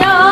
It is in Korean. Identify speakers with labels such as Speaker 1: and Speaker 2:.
Speaker 1: 안녕.